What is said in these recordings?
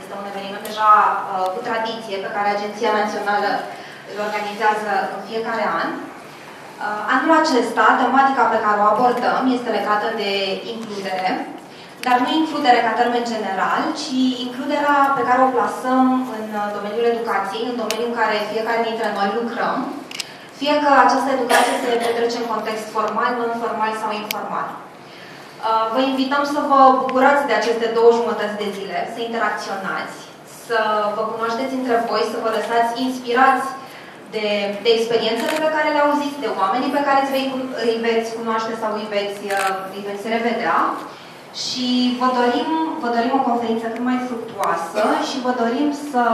este un eveniment deja uh, cu tradiție pe care Agenția Națională îl organizează în fiecare an. Uh, anul acesta, tematica pe care o abordăm este legată de includere, dar nu includere ca termen general, ci includerea pe care o plasăm în domeniul educației, în domeniul în care fiecare dintre noi lucrăm, fie că această educație se petrece în context formal, non-formal sau informal. Uh, vă invităm să vă bucurați de aceste două jumătăți de zile, să interacționați, să vă cunoașteți între voi, să vă lăsați inspirați de, de experiențele pe care le auziți, de oamenii pe care îți veți cunoaște sau îi veți, uh, îi veți revedea și vă dorim, vă dorim o conferință cât mai fructuoasă și vă dorim să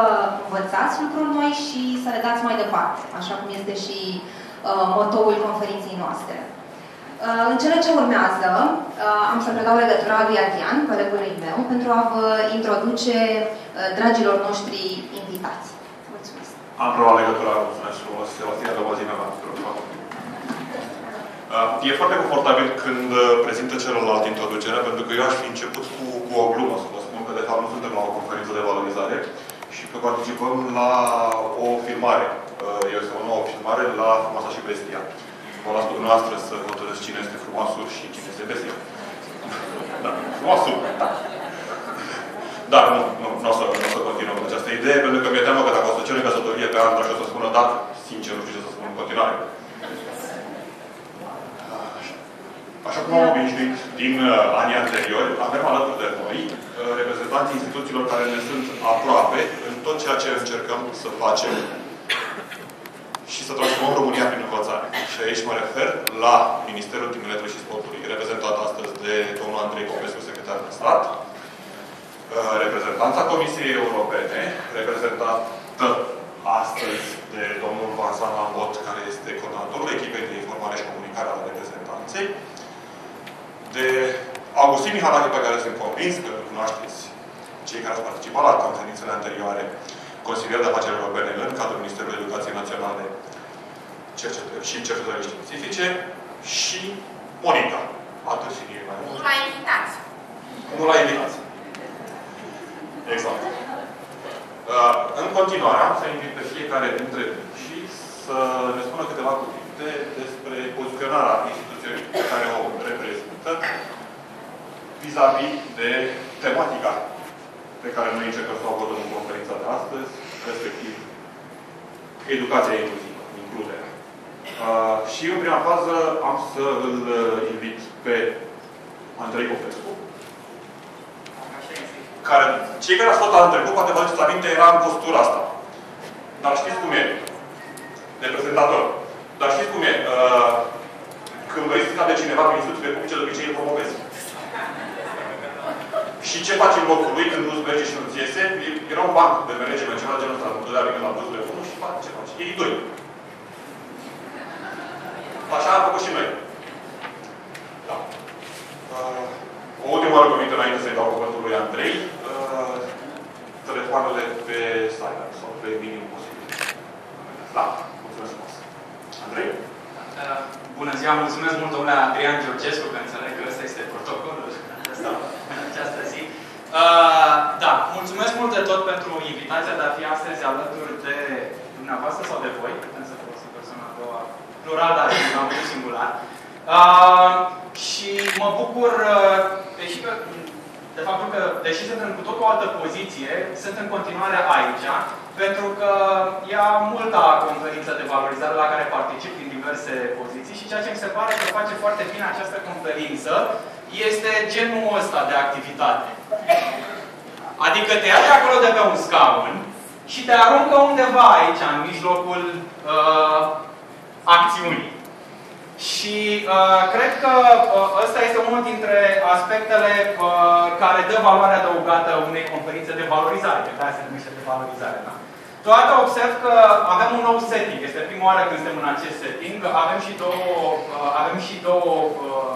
învățați lucruri noi și să le dați mai departe, așa cum este și uh, motoul conferinței noastre. Uh, în cele ce urmează, uh, am să predau legătura lui Adrian, colegului meu, pentru a vă introduce uh, dragilor noștri invitați. Mulțumesc! Am provat legătura, mulțumesc frumos, Sebastian Lobozina, Uh, e foarte confortabil când uh, prezintă celălalt introducerea, pentru că eu aș fi început cu, cu o glumă, să vă spun că de fapt nu suntem la o conferință de valorizare și că participăm la o filmare. Uh, este o nouă filmare la Frumoasa și Bestia. Vă las pe dumneavoastră să hotărâți cine este frumoasul și cine este bestia. Da, frumoasul, da. Dar nu, nu, nu o să, nu o să continuăm cu această idee, pentru că mi-e teamă că dacă o să cerem căsătorie pe Andra și o să spună da, sincer, nu știu ce să spun în continuare. Așa cum am obișnuit din uh, anii anteriori, avem alături de noi uh, reprezentanții instituțiilor care ne sunt aproape în tot ceea ce încercăm să facem și să transformăm România prin învățare. Și aici mă refer la Ministerul Tineretului și Sportului, reprezentat astăzi de domnul Andrei Popescu, secretar de stat, uh, reprezentanța Comisiei Europene, reprezentată astăzi de domnul Vansan Lambot, care este coordonatorul echipei de informare și comunicare a reprezentanței, de Augustin Mihalache, pe care sunt convins că îl cunoașteți cei care au participat la conferințele anterioare, consilier de afaceri europene în cadrul Ministerului Educației Naționale și cercetării științifice și Monica. Atât și nimeni mai mult. Nu la invitați. Nu la invitați. Exact. Uh, în continuare, am să invit pe fiecare dintre și să ne spună câteva cuvinte despre poziționarea instituției pe care o reprezintă vis-a-vis -vis de tematica pe care noi încercăm să o abordăm în conferința de astăzi, respectiv educația inclusivă, includerea. Uh, și în prima fază am să îl invit pe Andrei Popescu, care, cei care au fost la trecut, poate vă aduceți aminte, era în postura asta. Dar știți cum e? De prezentator. Dar știți cum e? Uh, când vrei să de cineva prin instituțiile publice, de obicei îl promovezi. Și ce faci în locul lui când nu-ți merge și nu-ți iese? Era un banc de management, ceva genul ăsta, nu dădea bine la vâzul de și face ce faci. Ei doi. Așa am făcut și noi. Da. Uh, o ultimă rugăminte înainte să-i dau cuvântul lui Andrei. Uh, telefoanele pe silent sau pe minim posibil. Da. Mulțumesc frumos. Andrei? Uh, bună ziua, mulțumesc mult domnule Adrian Georgescu, că înțeleg că ăsta este protocolul în această zi. Uh, da, mulțumesc mult de tot pentru invitația de a fi astăzi alături de dumneavoastră sau de voi, putem să folosim persoana a doua, plural, dar am singular. Uh, și mă bucur, uh, deși că, de faptul că, deși sunt în cu tot o altă poziție, sunt în continuare aici, pentru că ia multa conferință de valorizare la care particip din diverse poziții și ceea ce mi se pare că face foarte bine această conferință este genul ăsta de activitate. Adică te ia de acolo de pe un scaun și te aruncă undeva aici, în mijlocul uh, acțiunii. Și uh, cred că uh, ăsta este unul dintre aspectele uh, care dă valoare adăugată unei conferințe de valorizare, pe care se numește de valorizare. Da? Toată observ că avem un nou setting. Este prima oară când suntem în acest setting. Avem și două, uh, avem și două uh,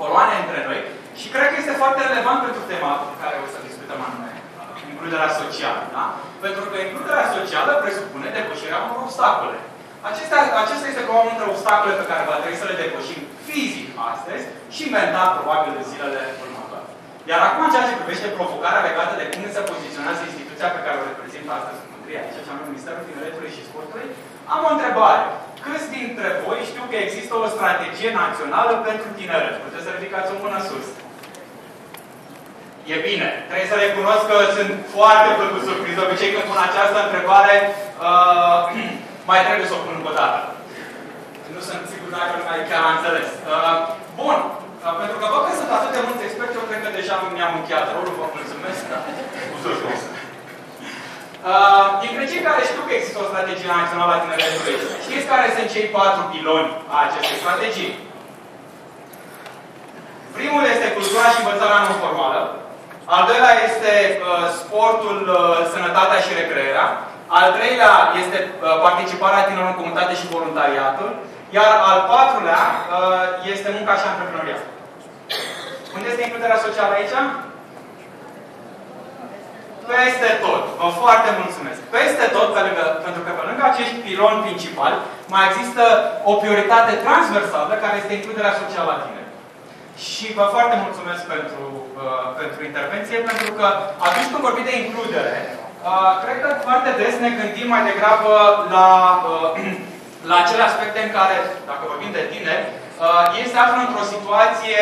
coloane între noi. Și cred că este foarte relevant pentru tema pe care o să discutăm anume uh, în includerea socială. Da? Pentru că includerea socială presupune depășirea unor obstacole. Acestea, acesta este probabil între obstacole pe care va trebui să le depășim fizic astăzi și mental, probabil, în zilele următoare. Iar acum, în ceea ce privește provocarea legată de cum se poziționează instituția pe care o reprezintă astăzi Mândria, aici, ce anume Ministerul Tineretului și Sportului, am o întrebare. Câți dintre voi știu că există o strategie națională pentru tineret? Puteți să ridicați o mână sus. E bine. Trebuie să recunosc că sunt foarte plăcut surprins. De obicei, când pun această întrebare, uh, mai trebuie să o pun încă o dată. Nu sunt sigur dacă lumea chiar a înțeles. Uh, bun. Uh, pentru că văd că sunt atât de mulți experți, eu cred că deja mi-am încheiat rolul. Vă mulțumesc. Uh, dintre cei care știu că există o strategie națională a tineretului, știți care sunt cei patru piloni a acestei strategii? Primul este cultura și învățarea non-formală. Al doilea este uh, sportul, uh, sănătatea și recrearea. Al treilea este uh, participarea tinerilor în comunitate și voluntariatul. Iar al patrulea uh, este munca și antreprenoriat. Unde este includerea socială aici? Peste tot. Vă foarte mulțumesc. Peste tot, pe lângă, pentru că pe lângă acești piloni principali, mai există o prioritate transversală care este includerea socială a tineri. Și vă foarte mulțumesc pentru, uh, pentru intervenție, pentru că atunci când vorbim de includere, uh, cred că foarte des ne gândim mai degrabă la, uh, la acele aspecte în care, dacă vorbim de tineri, uh, ei se află într-o situație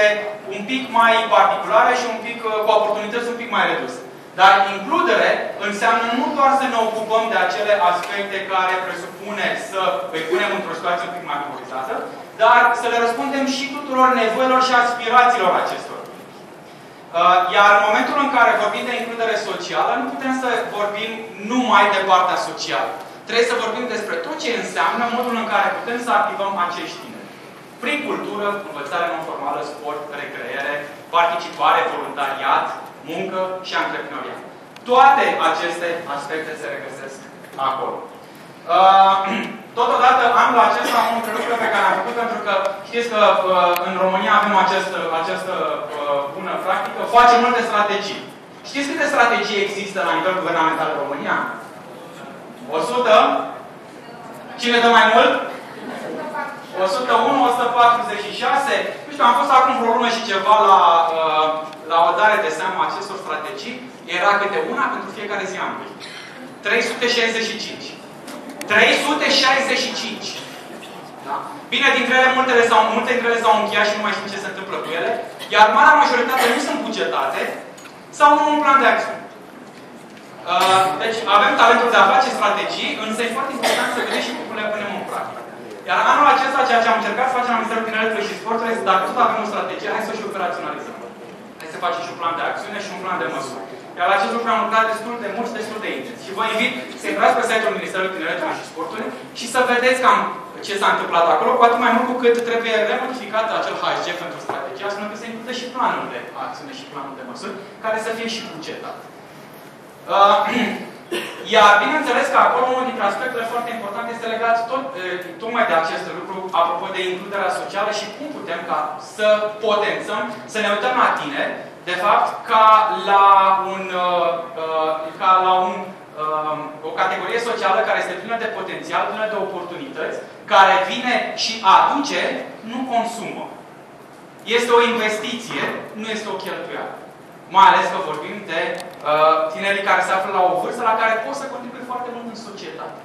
un pic mai particulară și un pic, uh, cu oportunități un pic mai reduse. Dar includere înseamnă nu doar să ne ocupăm de acele aspecte care presupune să îi punem într-o situație un pic mai favorizată, dar să le răspundem și tuturor nevoilor și aspirațiilor acestor. Uh, iar în momentul în care vorbim de includere socială, nu putem să vorbim numai de partea socială. Trebuie să vorbim despre tot ce înseamnă modul în care putem să activăm acești tineri. Prin cultură, învățare non-formală, sport, recreere, participare, voluntariat, muncă și antreprenoriat. Toate aceste aspecte se regăsesc acolo. Uh, totodată, anul acesta am un lucru pe care am făcut pentru că știți că uh, în România avem acest, această uh, bună practică, facem multe strategii. Știți câte strategii există la nivel guvernamental în România? 100? Cine dă mai mult? 101, 146. Nu știu, am fost acum vreo lună și ceva la, uh, la o dare de seama acestor strategii. Era câte una pentru fiecare zi anului. 365. 365. Da? Bine, dintre ele, multele sau, multe dintre ele s-au încheiat și nu mai știm ce se întâmplă cu ele. Iar marea majoritate nu sunt bugetate sau nu un plan de acțiune. Uh, deci avem talentul de a face strategii, însă e foarte important să vedem și cum le punem în practică. Iar anul acesta, ceea ce am încercat să facem la Ministerul Tineretului și Sportului este, dacă tot avem o strategie, hai să și operaționalizăm. Hai să facem și un plan de acțiune și un plan de măsuri. Iar la acest lucru am lucrat destul de mult și destul de intens. Și vă invit să intrați pe site-ul Ministerului Tineretului și Sportului și să vedeți cam ce s-a întâmplat acolo, cu atât mai mult cu cât trebuie remodificat acel HG pentru strategie, astfel încât să includă și planul de acțiune și planul de măsuri, care să fie și bugetat. Uh, iar, bineînțeles că acolo unul dintre aspectele foarte importante este legat tot, tocmai de acest lucru, apropo de includerea socială și cum putem ca să potențăm, să ne uităm la tine, de fapt, ca la, un, ca la un, o categorie socială care este plină de potențial, plină de oportunități, care vine și aduce, nu consumă. Este o investiție, nu este o cheltuială. Mai ales că vorbim de uh, tinerii care se află la o vârstă la care pot să contribuie foarte mult în societate.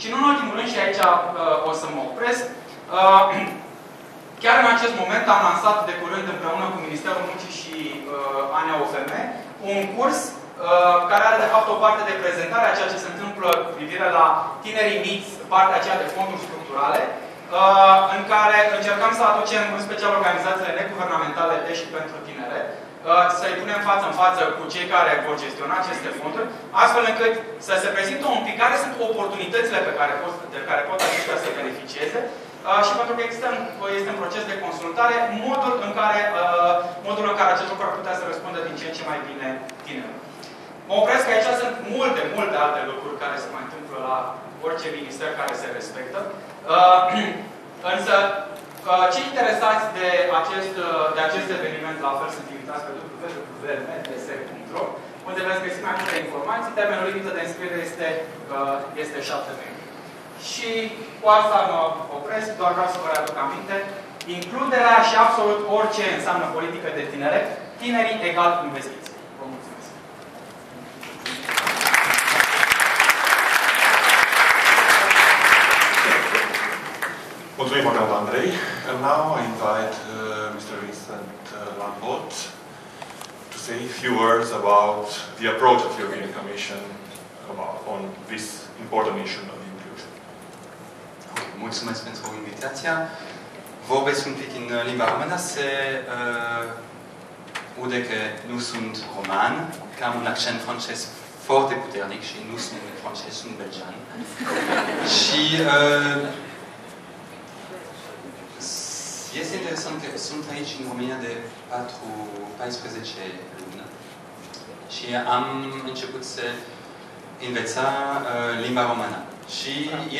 Și nu în ultimul rând, și aici uh, o să mă opresc, uh, chiar în acest moment am lansat de curând împreună cu Ministerul Muncii și uh, ANEOFM un curs uh, care are de fapt o parte de prezentare a ceea ce se întâmplă cu privire la tinerii miți, partea aceea de fonduri structurale, uh, în care încercăm să aducem în special organizațiile neguvernamentale de și pentru tinere, Uh, să-i punem față în față cu cei care vor gestiona aceste fonduri, astfel încât să se prezintă un pic care sunt oportunitățile pe care pot, de care pot aceștia să beneficieze uh, și pentru că există, este în proces de consultare modul în care, uh, modul în care acest lucru ar putea să răspundă din ce în ce mai bine tineri. Mă opresc că aici sunt multe, multe alte lucruri care se mai întâmplă la orice minister care se respectă. Însă, cei interesați de acest, de acest eveniment, la fel sunt invitați pe www.mds.ro, unde veți găsi mai multe informații. Termenul limită de înscriere este, uh, este 7 mai. Și cu asta mă opresc, doar vreau să vă readuc aminte. Includerea și absolut orice înseamnă politică de tineret, tinerii egal investiții. Vă mulțumesc! Mulțumim foarte mult, Andrei. And now I invite uh, Mr. Vincent uh, Lambot to say a few words about the approach of the European Commission about, on this important issue of inclusion. Mulțumesc pentru invitația. Vorbesc un pic în limba română. Se uh, ude că nu sunt roman, că am un accent francez foarte puternic și nu sunt francez, sunt belgian. și uh, este interesant că sunt aici în România de 4, 14 luni și am început să învăța uh, limba română. Și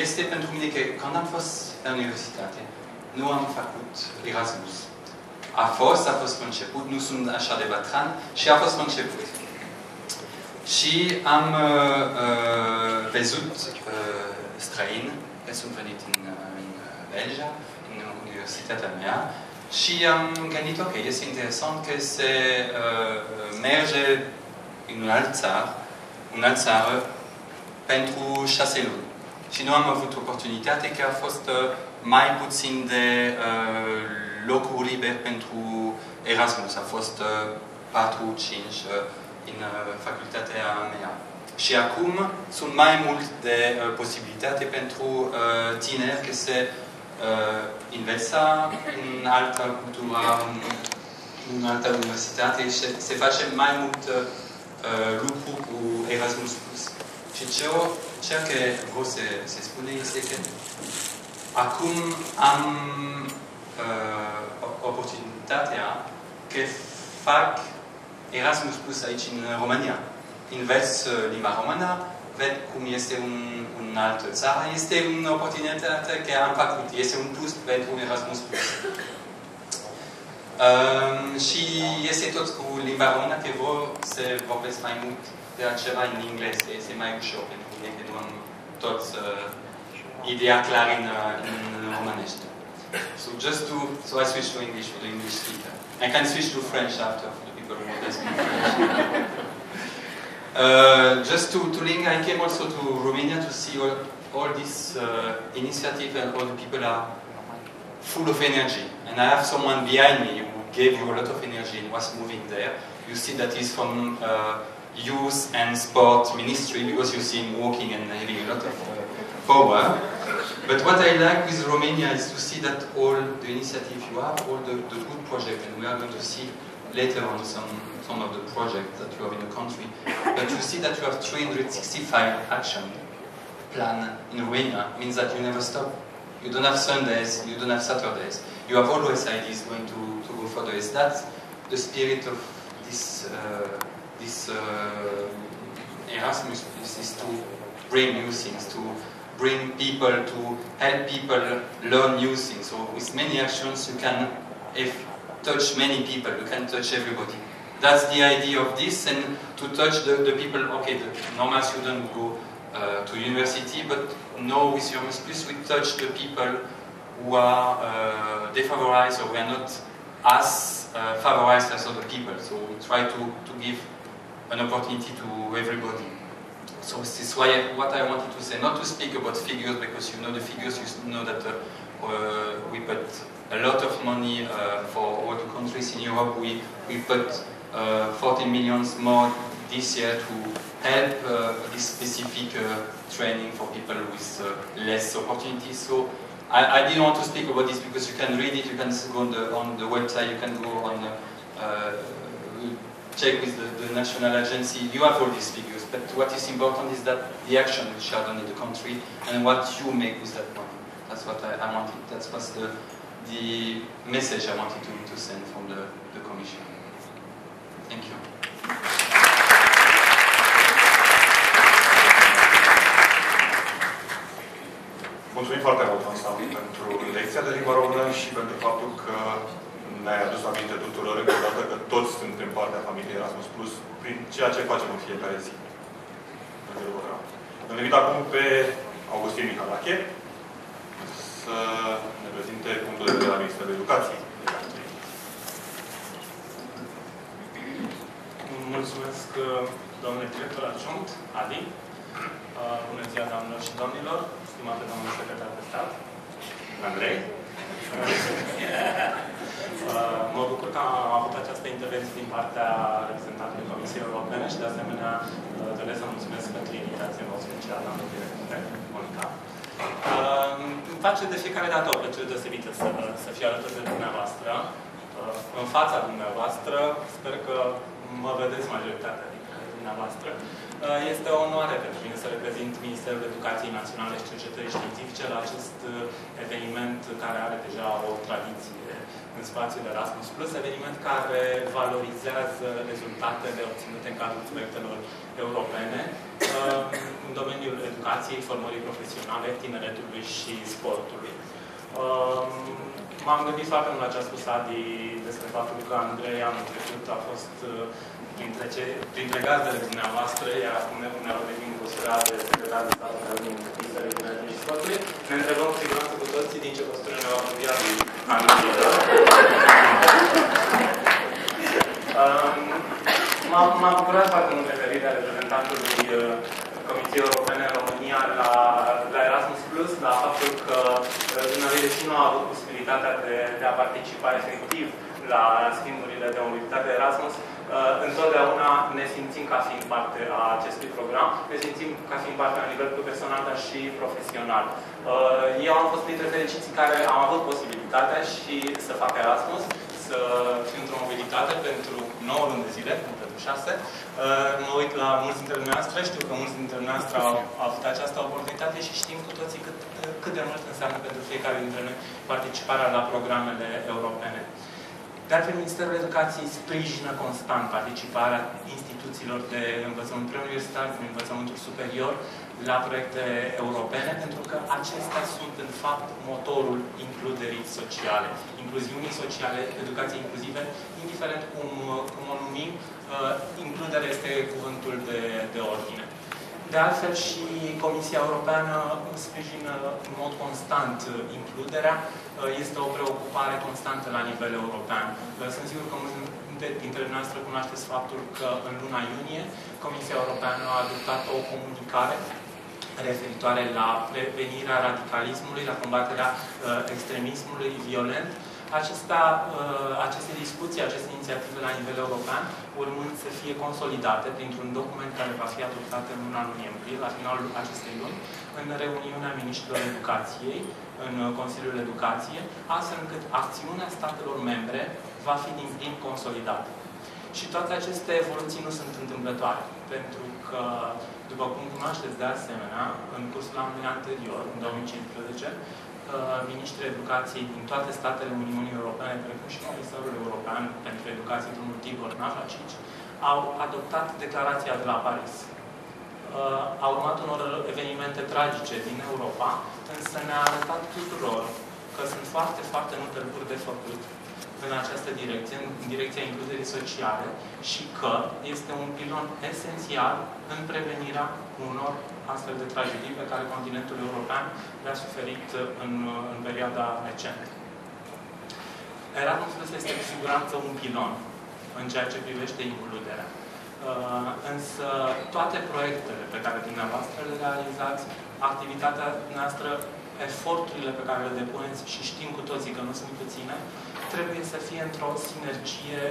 este pentru mine că când am fost la universitate, nu am făcut Erasmus. A fost, a fost început, nu sunt așa de bătran, și a fost început. Și am uh, uh, văzut uh, străini, care sunt venit în, uh, în Belgia, în universitatea mea, și am gândit, ok, este interesant că se uh, merge în un alt țară, un alt țară, pentru șase luni. Și nu am avut oportunitate că a fost uh, mai puțin de uh, locuri libere pentru Erasmus. A fost uh, 4-5 uh, în uh, facultatea mea. Și acum sunt mai mult de uh, posibilitate pentru uh, tineri că se uh, învăța în altă cultură, în, în altă universitate și se, se face mai mult uh, lucru cu Erasmus+. Și ce, ce că vreau să, să spune este că acum am uh, oportunitatea că fac Erasmus Plus aici în România. Învăț uh, limba română, ved cum este un, un alt țară. Este o oportunitate că am făcut. Este un plus pentru un Erasmus Plus. Um, și este tot cu limba română că vreau să vorbesc mai mult de altceva în engleză. Este mai ușor pentru mine că nu am tot uh, ideea clară în, uh, în românește. So just to, so I switch to English for the English speaker. I can switch to French after for the people who want to speak French. uh, just to, to link, I came also to Romania to see all, all this uh, initiative and all the people are full of energy. And I have someone behind me who gave you a lot of energy and was moving there. You see that he's from uh, Youth and Sport Ministry because you see him walking and having a lot of uh, power. But what I like with Romania is to see that all the initiative you have, all the, the good projects, and we are going to see later on some, some of the projects that you have in the country, but you see that you have 365 action plan in Romania means that you never stop. You don't have Sundays, you don't have Saturdays. You have always ideas going to, to go further. Is that the spirit of this, uh, this uh, Erasmus is to bring new things, to bring people, to help people learn new things. So with many actions you can if, touch many people, you can touch everybody. That's the idea of this and to touch the, the people, okay, the normal student go uh, to university, but now with Erasmus we touch the people who are uh, defavorized or we are not as uh, favorized as other people. So we try to, to give an opportunity to everybody. So this is why what I wanted to say, not to speak about figures because you know the figures, you know that uh, uh, we put a lot of money uh, for all the countries in Europe. We, we put uh, 40 millions more this year to help uh, this specific uh, training for people with less opportunities. So I, I, didn't want to speak about this because you can read it, you can go on the, on the website, you can go on check with the, the, national agency, you have all these figures, but what is important is that the action which are done in the country and what you make with that money. That's what I, I wanted, that was the, the message I wanted to, to send from the, the Commission. Thank you. Mulțumim foarte mult, pentru lecția de limba română și pentru faptul că ne-ai adus aminte tuturor încă o dată că toți suntem partea familiei Erasmus Plus prin ceea ce facem în fiecare zi. Îl invit acum pe Augustin Mihalache să ne prezinte punctul de vedere al Ministerului Educației. Mulțumesc, domnule director adjunct, Adi. Bună ziua, doamnelor și domnilor, stimate domnul secretar de stat, Andrei. Mă bucur că am avut această intervenție din partea reprezentantului Comisiei Europene și, de asemenea, doresc să mulțumesc pentru invitația în mod special, la director, Monica. Îmi face de fiecare dată o plăcere deosebită să, să fiu alături de dumneavoastră, în fața dumneavoastră. Sper că mă vedeți majoritatea dintre dumneavoastră. Este o onoare pentru mine să reprezint Ministerul Educației Naționale și Cercetării Științifice la acest eveniment care are deja o tradiție în spațiul Erasmus Plus, eveniment care valorizează rezultatele obținute în cadrul proiectelor europene în domeniul educației, formării profesionale, tineretului și sportului. M-am gândit foarte mult la ce a spus Adi despre faptul că Andrei anul trecut a fost printre, ce, printre gazdele dumneavoastră, iar acum ne, ne revenim cu sura de secretar de stat al Ministerului Tineretului și Sportului. Ne întrebăm cu siguranță cu toții din ce postură ne va putea anul viitor. M-a bucurat foarte mult referirea reprezentantului uh, Comisiei Europene în România la, la Erasmus Plus, la faptul că uh, dumneavoastră, deși nu a avut posibilitatea de, de a participa efectiv la schimburile de mobilitate Erasmus, uh, întotdeauna ne simțim ca fiind parte a acestui program, ne simțim ca fiind parte la nivel personal, dar și profesional. Eu am fost printre fericiții care am avut posibilitatea și să fac Erasmus, să fiu într-o mobilitate pentru 9 luni de zile, nu pentru 6. Uh, mă uit la mulți dintre noastre, știu că mulți dintre noastre au avut această oportunitate și știm cu toții cât, cât de mult înseamnă pentru fiecare dintre noi participarea la programele europene. De altfel, Ministerul Educației sprijină constant participarea instituțiilor de învățământ preuniversitar, de învățământul superior, la proiecte europene, pentru că acestea sunt, în fapt, motorul includerii sociale, incluziunii sociale, educației inclusive, indiferent cum, cum o numim, uh, includerea este cuvântul de, de ordine. De altfel și Comisia Europeană sprijină în mod constant includerea. Uh, este o preocupare constantă la nivel european. Uh, sunt sigur că mulți dintre noastre cunoașteți faptul că în luna iunie Comisia Europeană a adoptat o comunicare referitoare la prevenirea radicalismului, la combaterea uh, extremismului violent. Acesta, uh, aceste discuții, aceste inițiative la nivel european, urmând să fie consolidate printr-un document care va fi adoptat în luna noiembrie, la finalul acestei luni, în reuniunea Ministrilor Educației, în Consiliul Educație, astfel încât acțiunea statelor membre va fi din plin consolidată. Și toate aceste evoluții nu sunt întâmplătoare, pentru că după cum cunoașteți de asemenea, în cursul anului anterior, în 2015, uh, ministrii educației din toate statele Uniunii Europene, precum și Comisarul European pentru Educație, domnul Tibor Navracici, au adoptat declarația de la Paris. Uh, au urmat unor evenimente tragice din Europa, însă ne-a arătat tuturor că sunt foarte, foarte multe lucruri de făcut în această direcție, în direcția includerii sociale și că este un pilon esențial în prevenirea unor astfel de tragedii pe care continentul european le-a suferit în, în perioada recentă. Erasmus este cu siguranță un pilon în ceea ce privește includerea. Uh, însă toate proiectele pe care dumneavoastră le realizați, activitatea noastră, eforturile pe care le depuneți și știm cu toții că nu sunt puține, trebuie să fie într-o sinergie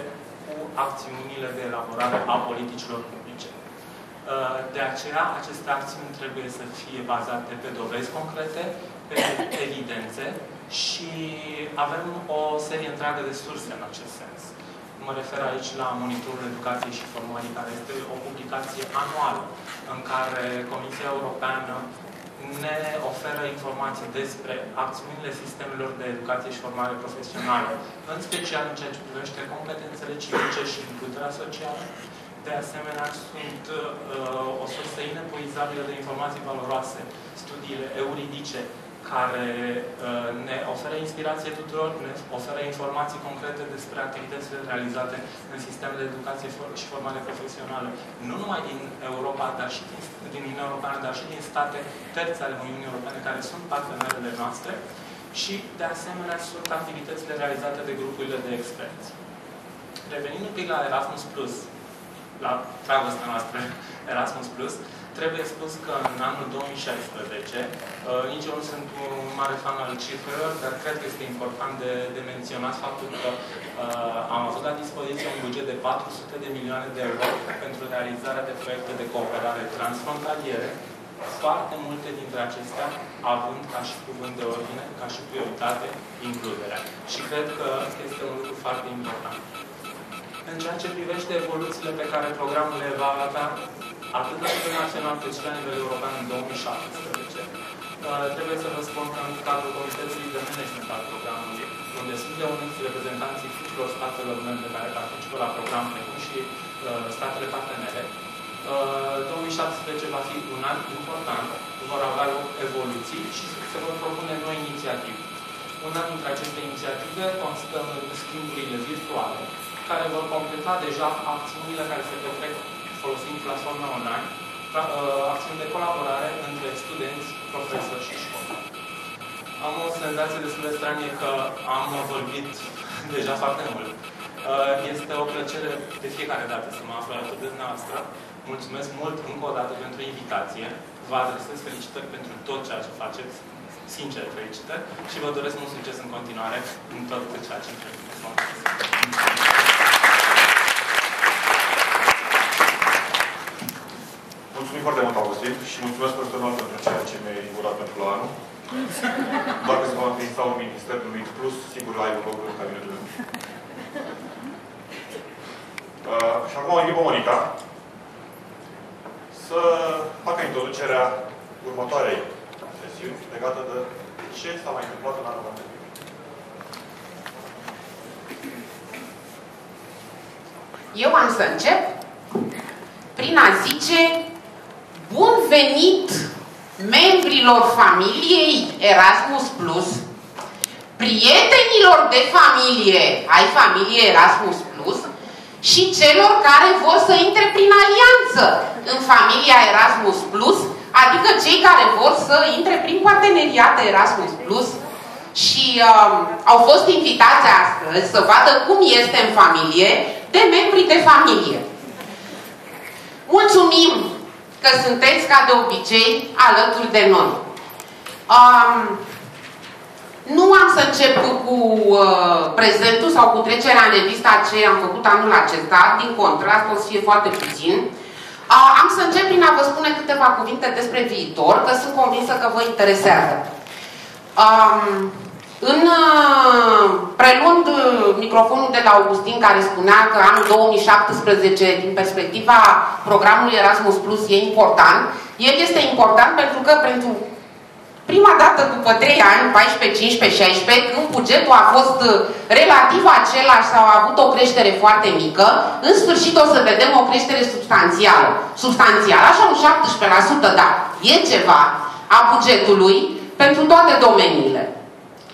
cu acțiunile de elaborare a politicilor publice. Uh, de aceea, aceste acțiuni trebuie să fie bazate pe dovezi concrete, pe evidențe și avem o serie întreagă de surse în acest sens. Mă refer aici la Monitorul Educației și Formării, care este o publicație anuală în care Comisia Europeană ne oferă informații despre acțiunile sistemelor de educație și formare profesională, în special în ceea ce privește competențele civice și includerea socială. De asemenea, sunt uh, o sursă inepuizabilă de informații valoroase, studiile euridice, care uh, ne oferă inspirație tuturor, ne oferă informații concrete despre activitățile realizate în sistemul de educație și formare profesională, nu numai din Europa, dar și din, din Uniunea Europeană, dar și din state terțe ale Uniunii Europene care sunt partenerele noastre și, de asemenea, sunt activitățile realizate de grupurile de experți. Revenind un pic la Erasmus+, Plus, la travestea noastră Erasmus+, Plus, trebuie spus că în anul 2016, uh, nici eu nu sunt un mare fan al cifrelor, dar cred că este important de, de menționat faptul că uh, am avut la dispoziție un buget de 400 de milioane de euro pentru realizarea de proiecte de cooperare transfrontaliere, foarte multe dintre acestea având ca și cuvânt de ordine, ca și prioritate, includerea. Și cred că este un lucru foarte important. În ceea ce privește evoluțiile pe care programul le va avea atât la nivel național cât și la nivel european în 2017, trebuie să vă spun că în cadrul Comității de Management al programului, unde sunt reuniți reprezentanții tuturor statelor membre care participă la program, precum și uh, statele partenere, 2017 uh, va fi un an important, vor avea loc evoluții și se vor propune noi inițiative. Una dintre aceste inițiative constă în schimburile virtuale, care vor completa deja acțiunile care se petrec folosind platforme online, uh, acțiuni de colaborare între studenți, profesori și școli. Am o senzație destul de stranie că am vorbit deja foarte mult. Uh, este o plăcere de fiecare dată să mă aflu alături de dumneavoastră. Mulțumesc mult încă o dată pentru invitație. Vă adresez felicitări pentru tot ceea ce faceți, sincer felicitări, și vă doresc mult succes în continuare în tot ceea ce întreprind. Mulțumim foarte mult, Augustin, și mulțumesc personal pentru ceea ce mi-ai inaugurat pentru la anul. Dacă se va înființa un minister numit Plus, sigur ai un loc în cabinetul meu. Uh, și acum o invit Monica să facă introducerea următoarei sesiuni legată de ce s-a mai întâmplat în anul anterior. Eu am să încep prin a zice Bun venit membrilor familiei Erasmus Plus, prietenilor de familie ai familiei Erasmus Plus și celor care vor să intre prin alianță în familia Erasmus Plus, adică cei care vor să intre prin parteneriate Erasmus Plus și uh, au fost invitați astăzi să vadă cum este în familie de membri de familie. Mulțumim că sunteți, ca de obicei, alături de noi. Um, nu am să încep cu uh, prezentul sau cu trecerea în revista ce am făcut anul acesta, din contra, asta o să fie foarte puțin. Uh, am să încep prin a vă spune câteva cuvinte despre viitor, că sunt convinsă că vă interesează. Um, în uh, preluând uh, microfonul de la Augustin care spunea că anul 2017 din perspectiva programului Erasmus Plus e important, el este important pentru că pentru prima dată după 3 ani, 14, 15, 16, când bugetul a fost uh, relativ același sau a avut o creștere foarte mică, în sfârșit o să vedem o creștere substanțială. Substanțială, așa un 17%, da, e ceva a bugetului pentru toate domeniile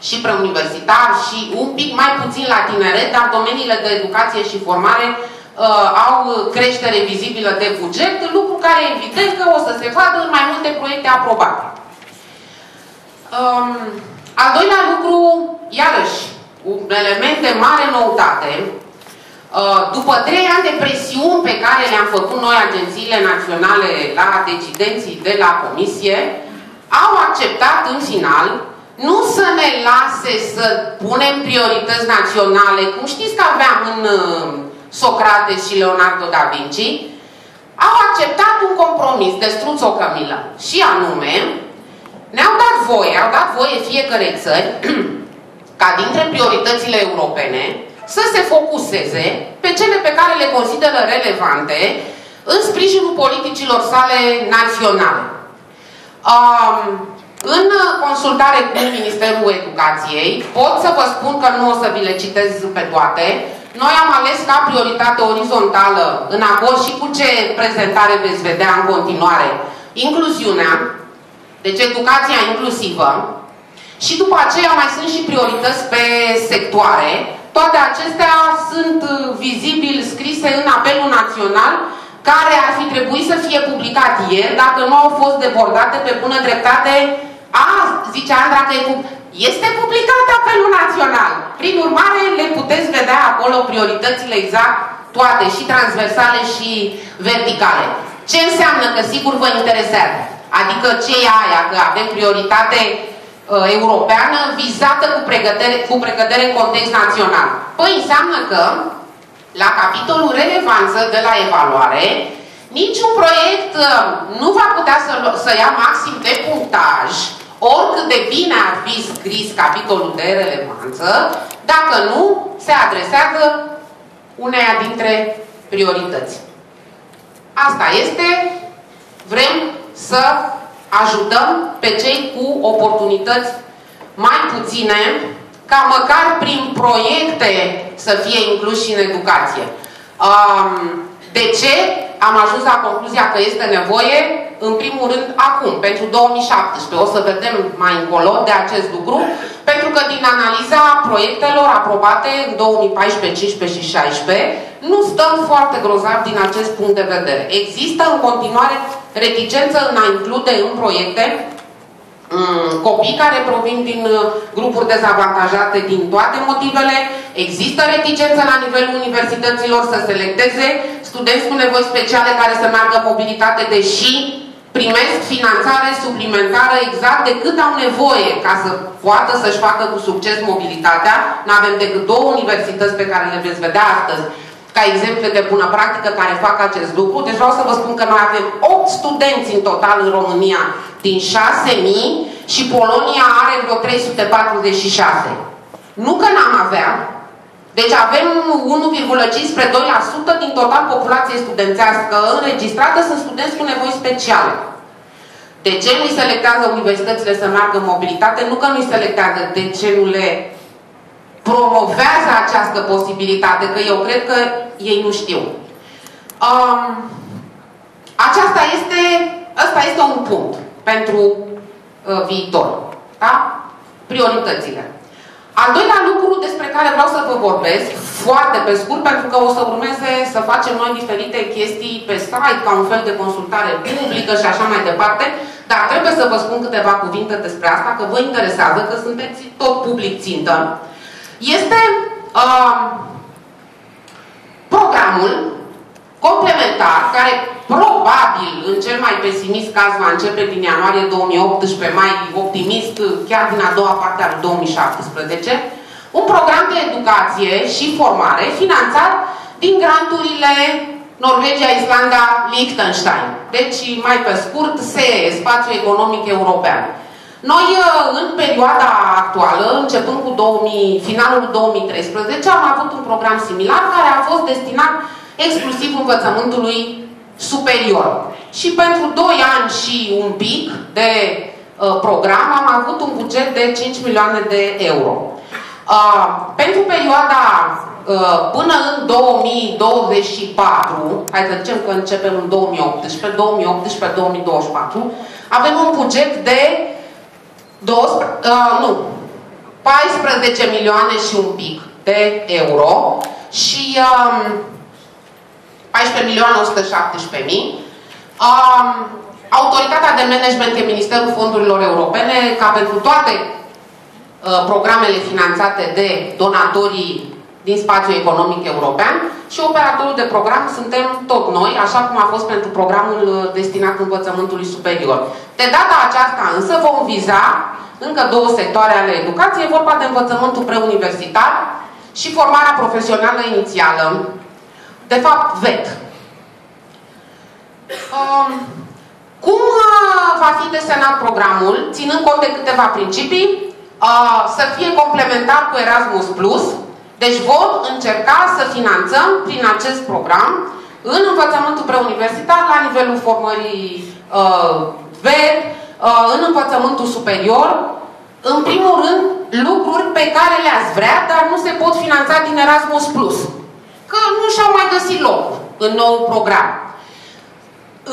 și preuniversitar și un pic mai puțin la tineret, dar domeniile de educație și formare uh, au creștere vizibilă de buget, lucru care evident că o să se vadă în mai multe proiecte aprobate. Um, al doilea lucru, iarăși, un element de mare noutate, uh, după trei ani de presiuni pe care le-am făcut noi, agențiile naționale, la decidenții de la Comisie, au acceptat în final nu să ne lase să punem priorități naționale, cum știți că aveam în uh, Socrate și Leonardo da Vinci, au acceptat un compromis de struț-o cămilă. Și anume, ne-au dat voie, au dat voie fiecare țări ca dintre prioritățile europene să se focuseze pe cele pe care le consideră relevante în sprijinul politicilor sale naționale. Um, în consultare cu Ministerul Educației, pot să vă spun că nu o să vi le citez pe toate, noi am ales ca prioritate orizontală, în acord și cu ce prezentare veți vedea în continuare, incluziunea, deci educația inclusivă, și după aceea mai sunt și priorități pe sectoare. Toate acestea sunt uh, vizibil scrise în apelul național care ar fi trebuit să fie publicat ieri, dacă nu au fost debordate pe bună dreptate. A, zice Andra că este publicat apelul național. Prin urmare, le puteți vedea acolo prioritățile exact toate, și transversale și verticale. Ce înseamnă că sigur vă interesează? Adică ce e aia, că avem prioritate uh, europeană vizată cu pregătere, cu pregătere în context național. Păi înseamnă că la capitolul relevanță de la evaluare, niciun proiect uh, nu va putea să, să ia maxim de punctaj, oricât de bine ar fi scris capitolul de relevanță, dacă nu se adresează uneia dintre priorități. Asta este, vrem să ajutăm pe cei cu oportunități mai puține, ca măcar prin proiecte să fie incluși în educație. De ce am ajuns la concluzia că este nevoie? În primul rând, acum, pentru 2017. O să vedem mai încolo de acest lucru, pentru că din analiza proiectelor aprobate în 2014, 15 și 16, nu stăm foarte grozav din acest punct de vedere. Există în continuare reticență în a include în proiecte mm, copii care provin din uh, grupuri dezavantajate din toate motivele. Există reticență la nivelul universităților să selecteze studenți cu nevoi speciale care să meargă mobilitate, deși primesc finanțare suplimentară exact de cât au nevoie ca să poată să-și facă cu succes mobilitatea. Nu avem decât două universități pe care le veți vedea astăzi ca exemple de bună practică care fac acest lucru. Deci vreau să vă spun că noi avem 8 studenți în total în România din 6.000 și Polonia are vreo 346. Nu că n-am avea, deci avem 1,5 spre 2% din total populație studențească înregistrată sunt studenți cu nevoi speciale. De ce nu-i selectează universitățile să meargă în mobilitate? Nu că nu-i selectează, de ce nu le promovează această posibilitate? Că eu cred că ei nu știu. Um, aceasta este, ăsta este un punct pentru uh, viitor. Da? Prioritățile. Al doilea lucru despre care vreau să vă vorbesc, foarte pe scurt, pentru că o să urmeze să facem noi diferite chestii pe site, ca un fel de consultare publică și așa mai departe, dar trebuie să vă spun câteva cuvinte despre asta, că vă interesează, că sunteți tot public țintă. Este uh, programul complementar, care probabil, în cel mai pesimist caz, va începe din ianuarie 2018, mai optimist, chiar din a doua parte a 2017, un program de educație și formare finanțat din granturile Norvegia, Islanda, Liechtenstein. Deci, mai pe scurt, SE, Spațiul Economic European. Noi, în perioada actuală, începând cu 2000, finalul 2013, am avut un program similar care a fost destinat exclusiv învățământului superior. Și pentru 2 ani și un pic de uh, program am avut un buget de 5 milioane de euro. Uh, pentru perioada uh, până în 2024, hai să zicem că începem în 2018, 2018-2024, avem un buget de 12, uh, nu, 14 milioane și un pic de euro și uh, 14 milioane 117 mii. Um, autoritatea de management e Ministerul Fondurilor Europene, ca pentru toate uh, programele finanțate de donatorii din spațiul economic european și operatorul de program suntem tot noi, așa cum a fost pentru programul uh, destinat învățământului superior. De data aceasta însă vom viza încă două sectoare ale educației, vorba de învățământul preuniversitar și formarea profesională inițială, de fapt, VET. Um, cum uh, va fi desenat programul, ținând cont de câteva principii, uh, să fie complementar cu Erasmus+, Plus, deci vom încerca să finanțăm prin acest program în învățământul preuniversitar la nivelul formării uh, VET, uh, în învățământul superior, în primul rând, lucruri pe care le-ați vrea, dar nu se pot finanța din Erasmus+. Plus că nu și-au mai găsit loc în nou program.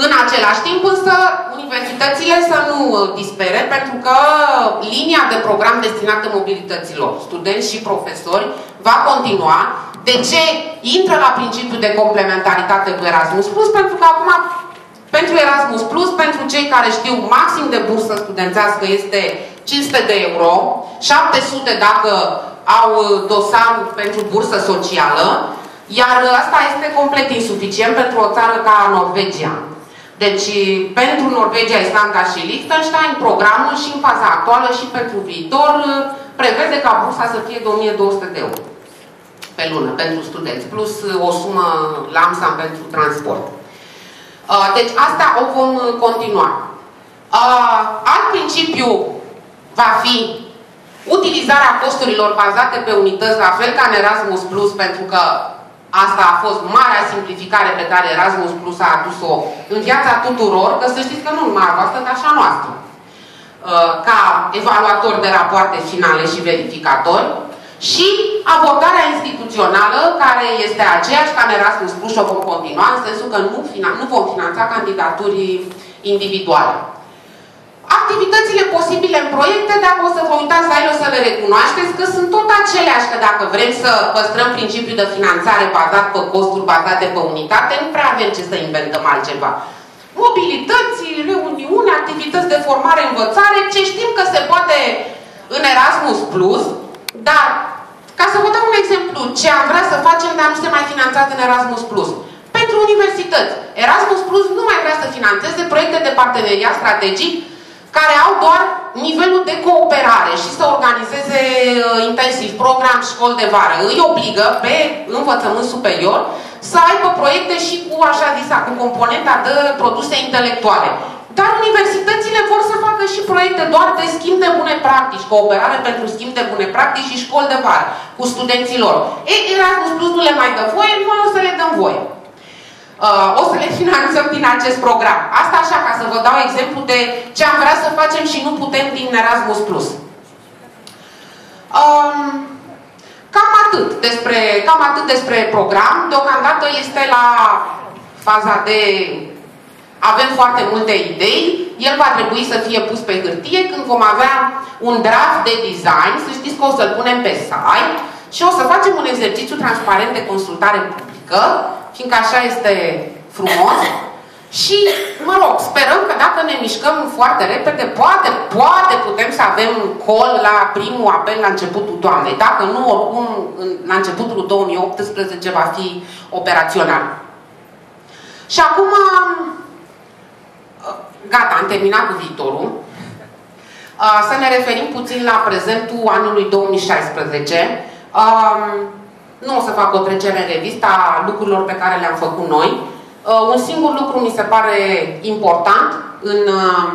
În același timp însă, universitățile să nu dispere, pentru că linia de program destinată mobilităților, studenți și profesori, va continua. De ce intră la principiul de complementaritate cu Erasmus Plus? Pentru că acum, pentru Erasmus Plus, pentru cei care știu, maxim de bursă studențească este 500 de euro, 700 dacă au dosar pentru bursă socială, iar asta este complet insuficient pentru o țară ca Norvegia. Deci, pentru Norvegia, Islanda și Liechtenstein, programul și în faza actuală și pentru viitor prevede ca bursa să fie de 1200 de euro pe lună pentru studenți, plus o sumă lamsam pentru transport. Uh, deci asta o vom continua. Uh, alt principiu va fi utilizarea costurilor bazate pe unități, la fel ca în Erasmus Plus, pentru că Asta a fost marea simplificare pe care Erasmus Plus a adus-o în viața tuturor, că să știți că nu numai a voastră, dar și a noastră. Uh, ca evaluator de rapoarte finale și verificatori și abordarea instituțională, care este aceeași ca în Erasmus Plus și o vom continua, în sensul că nu, nu vom finanța candidaturi individuale. Activitățile posibile în proiecte, dacă o să vă uitați la ele, o să le recunoașteți că sunt tot aceleași, că dacă vrem să păstrăm principiul de finanțare bazat pe costuri bazate pe unitate, nu prea avem ce să inventăm altceva. Mobilități, reuniuni, activități de formare, învățare, ce știm că se poate în Erasmus Plus, dar ca să vă dau un exemplu, ce am vrea să facem, dar nu se mai finanțat în Erasmus Plus. Pentru universități, Erasmus Plus nu mai vrea să finanțeze proiecte de parteneriat strategic care au doar nivelul de cooperare și să organizeze uh, intensiv program școli de vară. Îi obligă pe învățământ superior să aibă proiecte și cu, așa zisa, cu componenta de produse intelectuale. Dar universitățile vor să facă și proiecte doar de schimb de bune practici, cooperare pentru schimb de bune practici și școli de vară cu studenții lor. E, Erasmus Plus nu le mai dă voie, noi o să le dăm voie uh, o să le finanțăm din acest program. Asta așa, ca să vă dau exemplu de ce am vrea să facem și nu putem din Erasmus+. Plus. Um, cam atât despre, cam atât despre program. Deocamdată este la faza de avem foarte multe idei, el va trebui să fie pus pe hârtie când vom avea un draft de design, să știți că o să-l punem pe site și o să facem un exercițiu transparent de consultare publică fiindcă așa este frumos. Și, mă rog, sperăm că dacă ne mișcăm foarte repede, poate, poate putem să avem col la primul apel la începutul toamnei. Dacă nu, oricum, la începutul 2018 va fi operațional. Și acum, gata, am terminat cu viitorul. Să ne referim puțin la prezentul anului 2016. Nu o să fac o trecere în revista a lucrurilor pe care le-am făcut noi. Uh, un singur lucru mi se pare important în uh,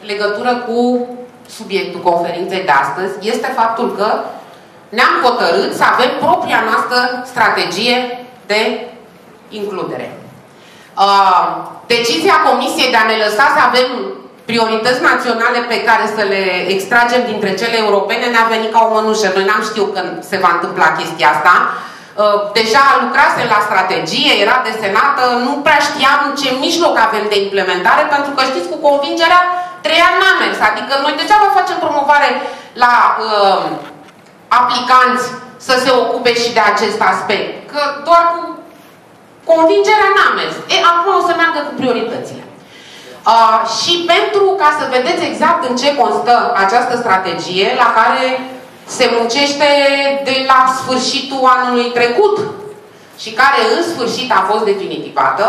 legătură cu subiectul conferinței de astăzi este faptul că ne-am hotărât să avem propria noastră strategie de includere. Uh, decizia Comisiei de a ne lăsa să avem priorități naționale pe care să le extragem dintre cele europene ne-a venit ca o mănușă. Noi n-am știut când se va întâmpla chestia asta. Uh, deja lucrase la strategie, era desenată, nu prea știam ce mijloc avem de implementare, pentru că știți, cu convingerea trei ani n-a mers. Adică noi degeaba facem promovare la uh, aplicanți să se ocupe și de acest aspect. Că doar cu convingerea n-a mers. E, acum o să meargă cu prioritățile. Uh, și pentru ca să vedeți exact în ce constă această strategie, la care se muncește de la sfârșitul anului trecut și care în sfârșit a fost definitivată,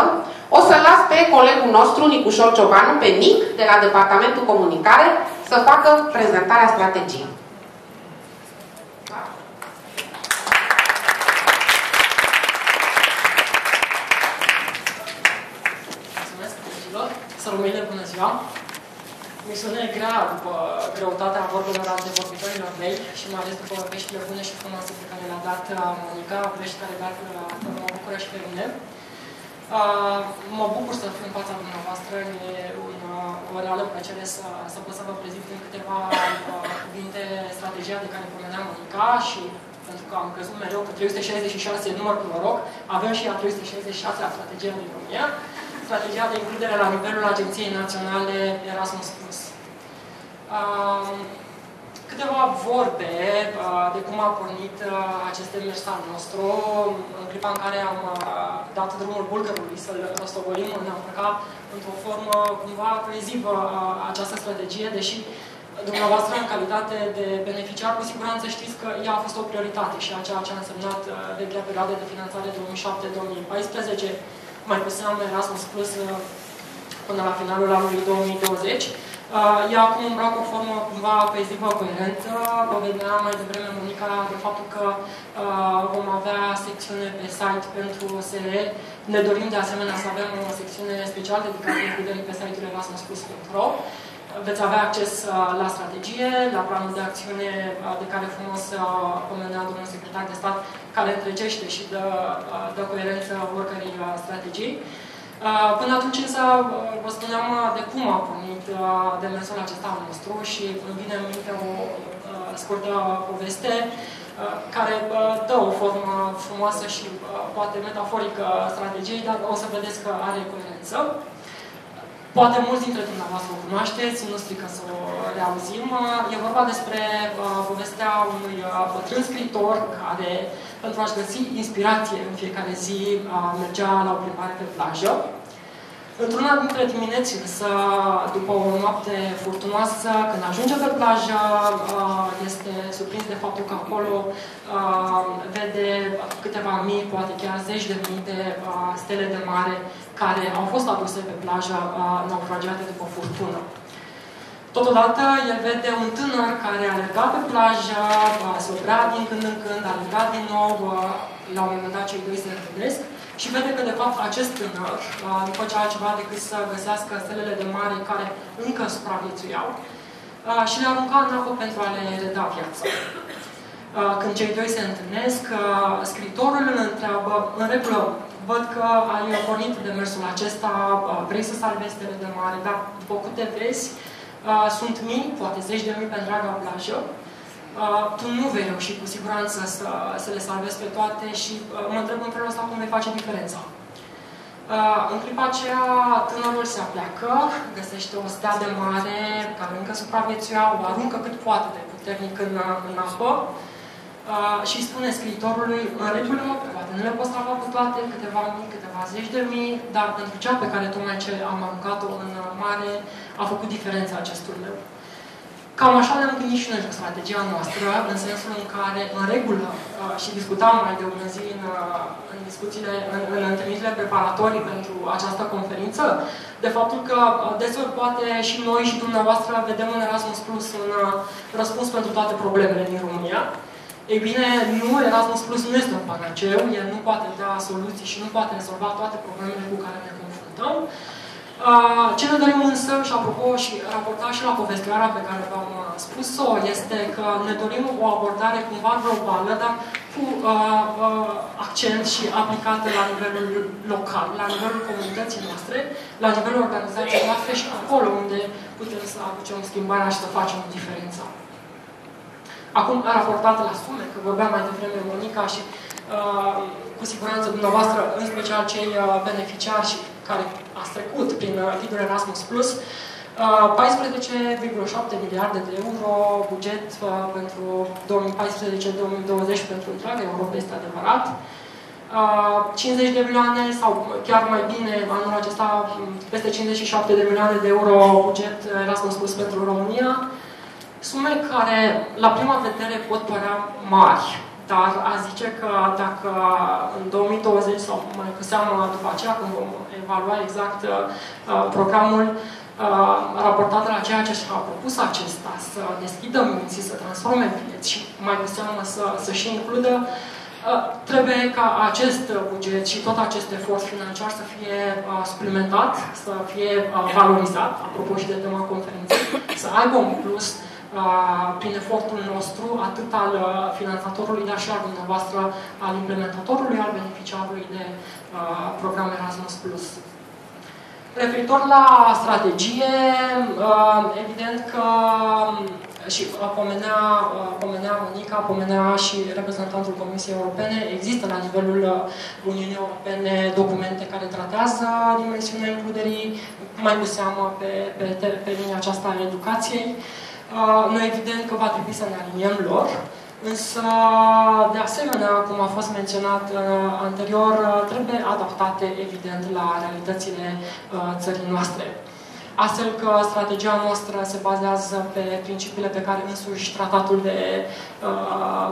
o să las pe colegul nostru, Nicușor Ciobanu, pe NIC, de la Departamentul Comunicare, să facă prezentarea strategiei. Mulțumesc, Să bună ziua! misiune grea după greutatea vorbelor vorbitorilor mei și mai ales după veștile bune și frumoase pe care le-a dat uh, Monica, vești care dat mă bucură și pe mine. Uh, mă bucur să fiu în fața dumneavoastră, e un, uh, o reală plăcere să, să pot să vă prezint în câteva cuvinte strategia de care pomenea Monica și pentru că am crezut mereu că 366 e număr cu noroc, avem și a 366 a strategia din România. Strategia de includere la nivelul Agenției Naționale Erasmus+. Câteva vorbe de cum a pornit acest demers al nostru în clipa în care am dat drumul bulgărului să-l rostogolim în Africa într-o formă cumva coezivă această strategie, deși dumneavoastră, în calitate de beneficiar, cu siguranță știți că ea a fost o prioritate și a ceea ce a însemnat vechea perioadă de finanțare 2007-2014, mai cu seamă Erasmus Plus până la finalul anului 2020. Ea acum îmbracă o formă cumva coezivă, coerentă. Vă vedea mai devreme, Monica, de faptul că vom avea secțiune pe site pentru SRE. Ne dorim de asemenea să avem o secțiune specială dedicată includerii pe site-ul erasmus.ro veți avea acces la strategie, la planul de acțiune de care frumos pomenea domnul secretar de stat, care întrecește și dă, dă coerență oricărei strategii. Până atunci însă vă spuneam de cum a pornit demersul acesta al nostru și îmi vine în minte o scurtă poveste care dă o formă frumoasă și poate metaforică strategiei, dar o să vedeți că are coerență. Poate mulți dintre dumneavoastră o cunoașteți, nu strică să o reauzim. E vorba despre uh, povestea unui uh, bătrân scriitor care, pentru a-și găsi inspirație în fiecare zi, uh, mergea la o plimbare pe plajă. Într-una dintre dimineți, însă, după o noapte furtunoasă, când ajunge pe plajă, este surprins de faptul că acolo vede câteva mii, poate chiar zeci de mii de stele de mare care au fost aduse pe plajă naufragiate după furtună. Totodată, el vede un tânăr care a alergat pe plajă, se oprea din când în când, a alergat din nou, la un moment dat cei doi se întâlnesc și vede că, de fapt, acest tânăr nu făcea altceva decât să găsească stelele de mare care încă supraviețuiau și le arunca în apă pentru a le reda viața. Când cei doi se întâlnesc, scriitorul îl întreabă, în regulă, văd că ai pornit de mersul acesta, vrei să salvezi stele de mare, dar după câte vezi, sunt mii, poate zeci de mii pe întreaga plajă, Uh, tu nu vei reuși cu siguranță să, să le salvezi pe toate și uh, mă întreb în felul ăsta cum vei face diferența. Uh, în clipa aceea, tânărul se apleacă, găsește o stea de mare care încă supraviețuia, o aruncă cât poate de puternic în, în apă uh, și spune scriitorului, în regulă, poate nu le poți salva pe toate, câteva mii, câteva zeci de mii, dar pentru cea pe care tocmai ce am aruncat-o în mare, a făcut diferența acestul meu. Cam așa ne-am gândit și noi cu strategia noastră, în sensul în care, în regulă, uh, și discutam mai de o zi în, uh, în discuțiile, în, în întâlnirile preparatorii pentru această conferință, de faptul că uh, deseori poate și noi și dumneavoastră vedem în Erasmus Plus un răspuns pentru toate problemele din România. Ei bine, nu, Erasmus Plus nu este un panaceu, el nu poate da soluții și nu poate rezolva toate problemele cu care ne confruntăm. Ce ne dorim însă, și apropo și raportat și la povestioara pe care v-am uh, spus-o, este că ne dorim o abordare cumva globală, dar cu uh, uh, accent și aplicată la nivelul local, la nivelul comunității noastre, la nivelul organizației noastre și acolo unde putem să aducem schimbarea și să facem diferența. Acum, raportat la sume, că vorbeam mai devreme Monica și uh, cu siguranță dumneavoastră, în special cei uh, beneficiari și care a trecut prin ghidul uh, Erasmus+, 14,7 uh, miliarde de euro buget pentru 2014-2020 pentru întreaga Europa, este adevărat. 50 de milioane sau chiar mai bine, anul acesta peste 57 de milioane de euro buget Erasmus Plus pentru România. Sume care la prima vedere pot părea mari, dar a zice că dacă în 2020 sau mai cu seamă după aceea când vom evalua exact uh, programul uh, raportat la ceea ce și-a propus acesta, să deschidă minții, să transforme vieți și mai cu seamă să, să și includă uh, trebuie ca acest buget și tot acest efort financiar să fie uh, suplimentat, să fie uh, valorizat, apropo și de tema conferinței, să aibă un plus prin efortul nostru, atât al uh, finanțatorului, dar și al dumneavoastră, al implementatorului, al beneficiarului de uh, program Erasmus+. Referitor la strategie, uh, evident că și pomenea, pomenea Monica, pomenea și reprezentantul Comisiei Europene, există la nivelul Uniunii Europene documente care tratează dimensiunea includerii, mai cu seamă pe, pe, pe linia aceasta a educației. Noi evident că va trebui să ne aliniem lor, însă, de asemenea, cum a fost menționat anterior, trebuie adaptate, evident, la realitățile țării noastre. Astfel că strategia noastră se bazează pe principiile pe care însuși tratatul de, uh,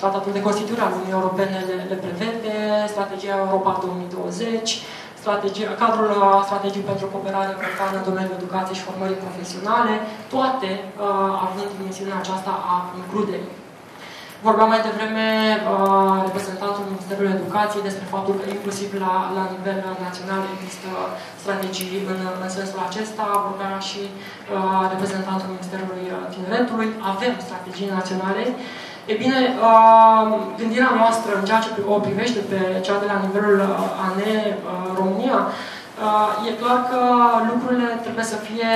tratatul de Constituire al Uniunii Europene le, le prevede, strategia Europa 2020, strategia, cadrul strategiei pentru cooperare europeană în domeniul educației și formării profesionale, toate uh, având dimensiunea aceasta a includerii. Vorbeam mai devreme uh, reprezentantul Ministerului Educației despre faptul că inclusiv la, la nivel național există strategii în, în sensul acesta. Vorbea și uh, reprezentantul Ministerului Tineretului. Avem strategii naționale. E bine, uh, gândirea noastră în ceea ce o privește pe cea de la nivelul uh, ANE uh, România, uh, e clar că lucrurile trebuie să fie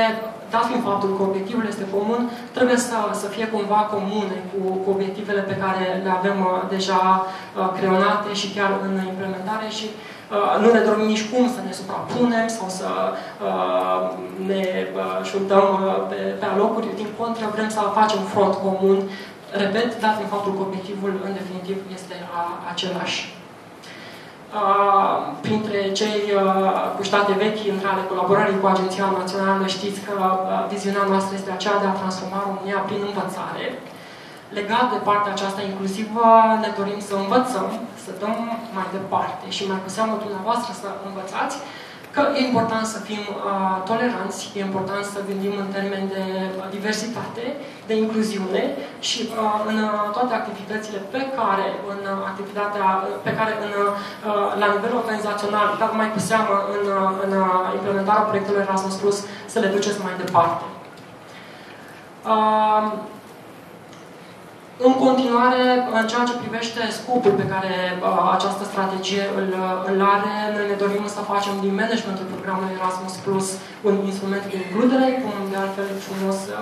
dat fiind faptul că obiectivul este comun, trebuie să, să fie cumva comune cu, cu obiectivele pe care le avem uh, deja uh, creionate și chiar în implementare și uh, nu ne dorim nici cum să ne suprapunem sau să uh, ne uh, șuntăm uh, pe, pe alocuri. Din contră, vrem să facem front comun, repet, dat fiind faptul că obiectivul, în definitiv, este a, același. Printre cei cu state vechi între ale colaborării cu Agenția Națională, știți că viziunea noastră este aceea de a transforma România prin învățare. Legat de partea aceasta inclusivă, ne dorim să învățăm, să dăm mai departe. Și mai cu seamă dumneavoastră să învățați că e important să fim uh, toleranți, e important să gândim în termeni de diversitate, de incluziune și uh, în uh, toate activitățile pe care în activitatea, pe care în, uh, la nivel organizațional, dar mai cu seamă în, uh, în uh, implementarea proiectelor Erasmus Plus, să le duceți mai departe. Uh, în continuare, în ceea ce privește scopul pe care uh, această strategie îl, îl are, noi ne dorim să facem din managementul programului Erasmus Plus un instrument de includere, cum de altfel frumos uh,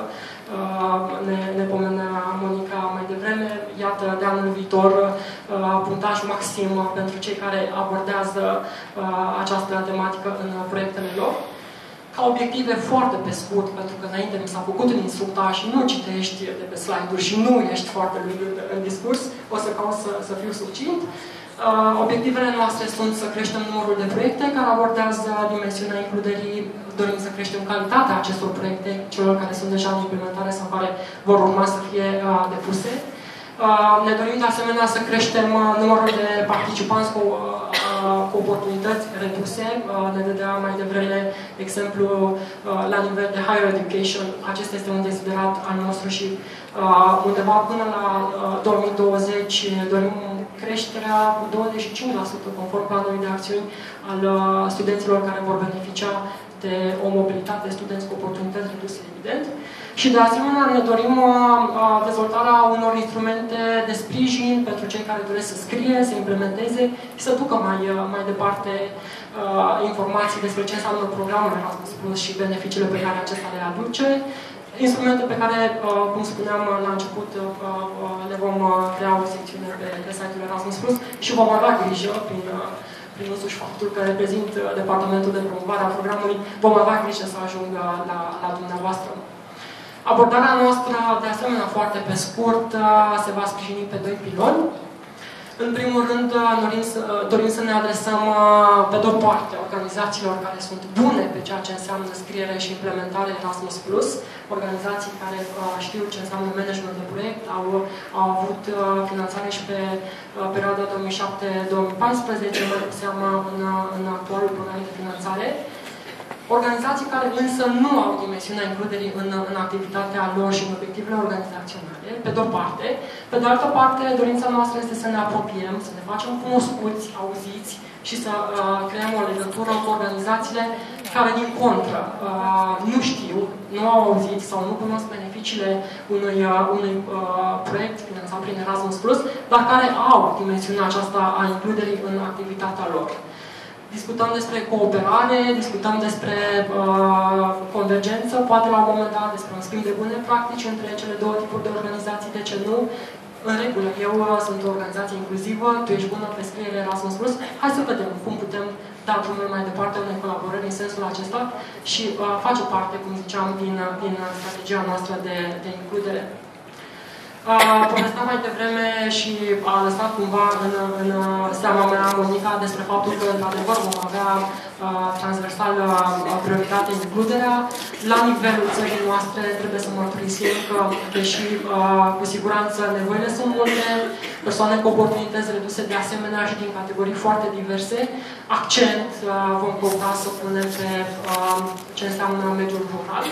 ne, ne pomenea Monica mai devreme. Iată, de anul viitor, uh, punctaj maxim pentru cei care abordează uh, această tematică în proiectele lor ca obiective foarte pe scurt, pentru că înainte mi s-a făcut un instructaj și nu citești de pe slide-uri și nu ești foarte lung în, în discurs, o să caut să, să fiu succint. Uh, obiectivele noastre sunt să creștem numărul de proiecte care abordează dimensiunea includerii, dorim să creștem calitatea acestor proiecte, celor care sunt deja în implementare sau care vor urma să fie uh, depuse. Uh, ne dorim de asemenea să creștem uh, numărul de participanți cu, uh, cu oportunități reduse. Ne dădea mai devreme exemplu la nivel de higher education. Acesta este un desiderat al nostru și undeva până la 2020 dorim creșterea cu 25% conform planului de acțiuni al studenților care vor beneficia de o mobilitate de studenți cu oportunități reduse, evident. Și de asemenea ne dorim uh, uh, dezvoltarea unor instrumente de sprijin pentru cei care doresc să scrie, să implementeze și să ducă mai, uh, mai departe informații despre ce înseamnă programul Erasmus Plus și beneficiile pe care acesta le aduce. Instrumente pe care, cum spuneam la început, le vom crea o secțiune pe, pe site-ul Erasmus Plus și vom avea grijă prin prin însuși faptul că reprezint Departamentul de Promovare a Programului, vom avea grijă să ajungă la, la dumneavoastră. Abordarea noastră, de asemenea, foarte pe scurt, se va sprijini pe doi piloni. În primul rând, dorim să, dorim să ne adresăm, pe de-o parte, organizațiilor care sunt bune pe ceea ce înseamnă scriere și implementare Erasmus+, organizații care știu ce înseamnă management de proiect, au, au avut finanțare și pe perioada 2007-2014, mai seama în, în actualul program de finanțare, Organizații care însă nu au dimensiunea includerii în, în activitatea lor și în obiectivele organizaționale, pe de-o parte. Pe de altă parte, dorința noastră este să ne apropiem, să ne facem cunoscuți, auziți și să uh, creăm o legătură cu organizațiile care, din contră, uh, nu știu, nu au auzit sau nu cunosc beneficiile unui, uh, unui uh, proiect finanțat prin Erasmus+, dar care au dimensiunea aceasta a includerii în activitatea lor. Discutăm despre cooperare, discutăm despre uh, convergență, poate la un moment dat despre un schimb de bune practici între cele două tipuri de organizații, de ce nu? În regulă, eu uh, sunt o organizație inclusivă, tu ești bună pe scriere Erasmus+, hai să vedem cum putem da drumul mai departe unei colaborări în sensul acesta și uh, face parte, cum ziceam, din, din strategia noastră de, de includere. Povesteam mai devreme și a lăsat cumva în, în seama mea Monica despre faptul că, într-adevăr, vom avea uh, transversal uh, prioritate includerea. La nivelul țării noastre trebuie să mărturisim că, deși uh, cu siguranță nevoile sunt multe, persoane cu oportunități reduse de asemenea și din categorii foarte diverse, accent vom căuta să punem pe ce înseamnă mediul rural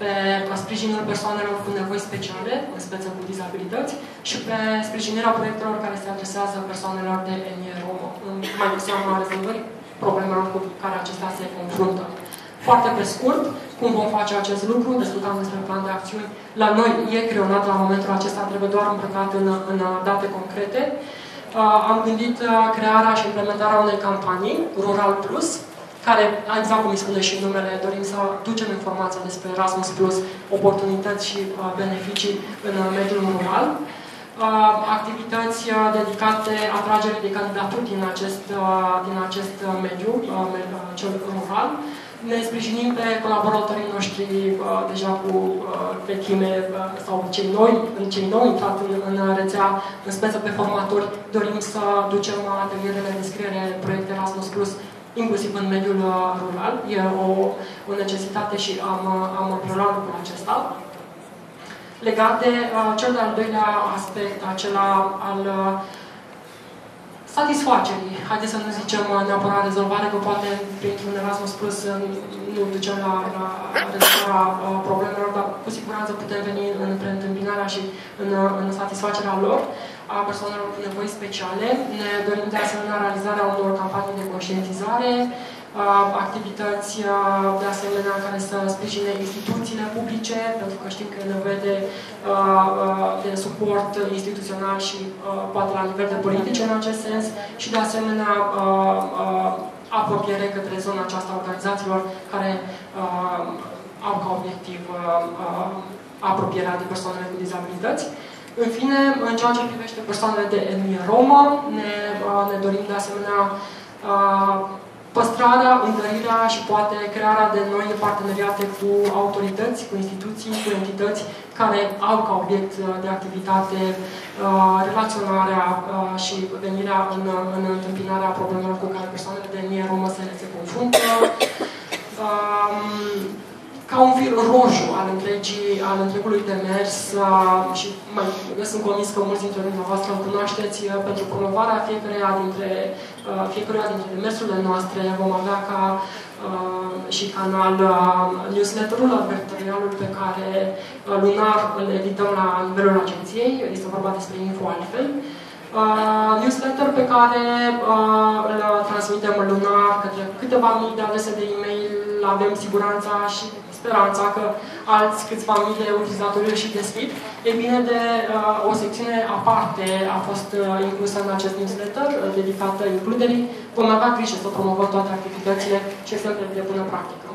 pe sprijinul persoanelor cu nevoi speciale, în speță cu dizabilități, și pe sprijinirea proiectelor care se adresează persoanelor de etnie romă, mai cu seama rezolvării problemelor cu care acestea se confruntă. Foarte pe scurt, cum vom face acest lucru, discutam despre plan de acțiuni. La noi e creionat la momentul acesta, trebuie doar îmbrăcat în, în date concrete. Uh, am gândit uh, crearea și implementarea unei campanii, Rural Plus, care, exact cum îi spune și numele, dorim să ducem informația despre Erasmus Plus, oportunități și uh, beneficii în uh, mediul rural. Uh, activități uh, dedicate atragerii de candidaturi din acest, uh, din acest uh, mediu, uh, cel rural. Ne sprijinim pe colaboratorii noștri uh, deja cu uh, vechime uh, sau cei noi, cei noi intrat în, în rețea, în speță pe formatori. Dorim să ducem atelierele de scriere proiecte Erasmus Plus inclusiv în mediul uh, rural. E o, o necesitate și am, uh, am preluat lucrul acesta. Legat de uh, cel de-al doilea aspect, acela al uh, satisfacerii. Haideți să nu zicem uh, neapărat rezolvare, că poate printr-un Erasmus Plus nu ducem la, la rezolvarea problemelor, dar cu siguranță putem veni în preîntâmpinarea și în, în satisfacerea lor a persoanelor cu nevoi speciale. Ne dorim de asemenea realizarea unor campanii de conștientizare, activități de asemenea care să sprijine instituțiile publice, pentru că știm că e nevoie de, de suport instituțional și poate la nivel de politice în acest sens și de asemenea apropiere către zona aceasta a organizațiilor care au ca obiectiv apropierea de persoanele cu dizabilități. În fine, în ceea ce privește persoanele de etnie romă, ne, ne dorim de asemenea păstrarea, întărirea și poate crearea de noi parteneriate cu autorități, cu instituții, cu entități care au ca obiect de activitate relaționarea și venirea în, în întâmpinarea problemelor cu care persoanele de etnie romă se, se confruntă ca un fir roșu al, întregii, al întregului demers uh, și mai, eu sunt convins că mulți dintre dumneavoastră îl cunoașteți uh, pentru promovarea fiecăruia dintre, uh, fiecăruia dintre demersurile noastre. Vom avea ca uh, și canal uh, newsletterul, advertorialul pe care uh, lunar îl edităm la nivelul agenției, este vorba despre info altfel. Uh, newsletter pe care uh, îl transmitem lunar către câteva mii de adrese de e-mail, avem siguranța și speranța că alți câțiva mii de utilizatori și deschid. E bine, de uh, o secțiune aparte a fost uh, inclusă în acest newsletter uh, dedicată includerii. Vom avea grijă să promovăm toate activitățile și exemple de bună practică.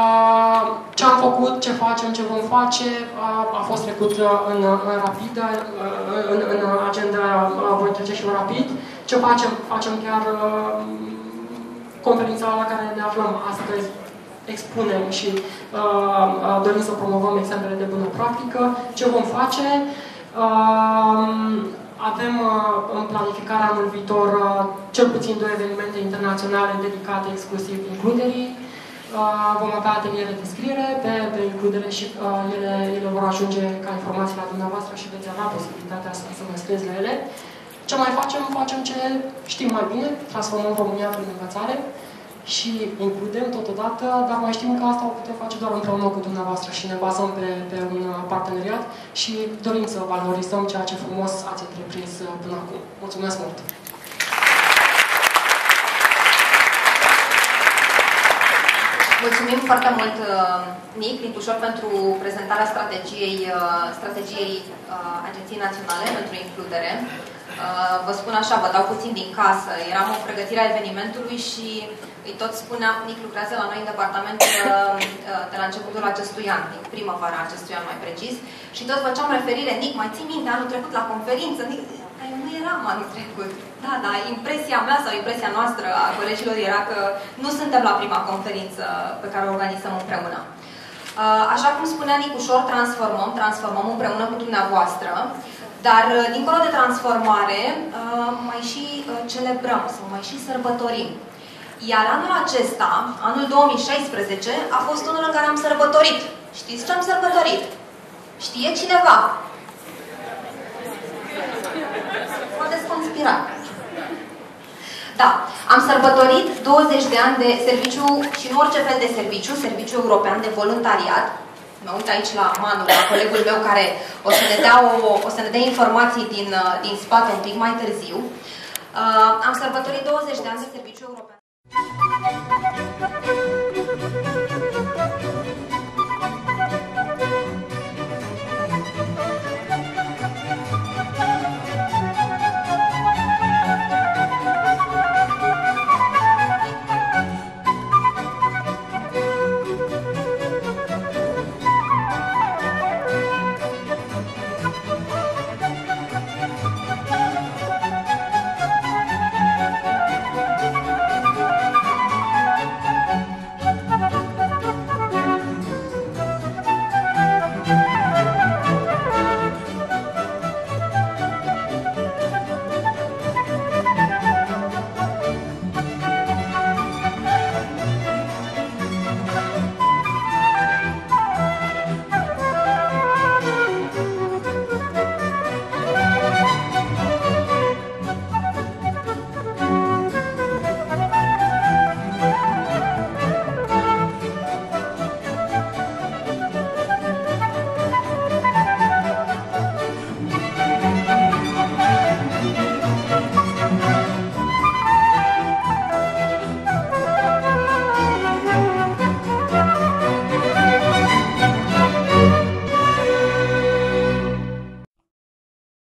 Uh, ce am făcut, ce facem, ce vom face, uh, a fost trecut uh, în, în rapid, în, în agenda voi trece și rapid. Ce facem? Facem chiar conferința la care ne aflăm astăzi expunem și uh, uh, dorim să promovăm exemplele de bună practică. Ce vom face? Uh, avem uh, în planificarea anul viitor uh, cel puțin două evenimente internaționale dedicate exclusiv includerii. Uh, vom avea ateliere de scriere pe, pe includere și uh, ele, ele vor ajunge ca informații la dumneavoastră și veți avea posibilitatea să, să vă scrieți la ele. Ce mai facem? Facem ce știm mai bine, transformăm România prin învățare și includem totodată, dar mai știm că asta o putem face doar împreună cu dumneavoastră și ne bazăm pe, pe un parteneriat și dorim să valorizăm ceea ce frumos ați întreprins până acum. Mulțumesc mult! Mulțumim foarte mult, uh, Nic, Nicușor, pentru prezentarea strategiei, uh, strategiei uh, Agenției Naționale pentru Includere. Vă spun așa, vă dau puțin din casă. Eram în pregătirea evenimentului și îi tot spuneam, Nic lucrează la noi în departament de la începutul acestui an, din primăvara acestui an mai precis, și tot făceam referire, Nic, mai ții minte anul trecut la conferință? Nic, nu eram anul trecut. Da, da, impresia mea sau impresia noastră a colegilor era că nu suntem la prima conferință pe care o organizăm împreună. Uh, așa cum spunea Nicușor, transformăm, transformăm împreună cu dumneavoastră, dar uh, dincolo de transformare, uh, mai și celebrăm sau mai și sărbătorim. Iar anul acesta, anul 2016, a fost unul în care am sărbătorit. Știți ce am sărbătorit? Știe cineva? Poate conspira. Da, am sărbătorit 20 de ani de serviciu și nu orice fel de serviciu, serviciu european de voluntariat. Mă uit aici la Manu, la colegul meu care o să ne dea, o, o să ne dea informații din, uh, din spate un pic mai târziu. Uh, am sărbătorit 20 de ani de serviciu european.